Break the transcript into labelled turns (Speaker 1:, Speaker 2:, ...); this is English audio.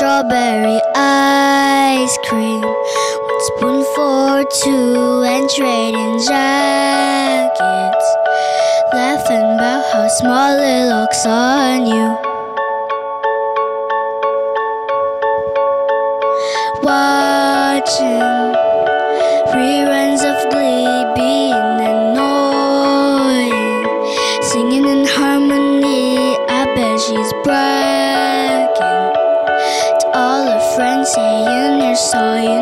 Speaker 1: strawberry ice cream. One spoon for two and trading jackets. Laughing about how small it looks on you. Watching. saw you.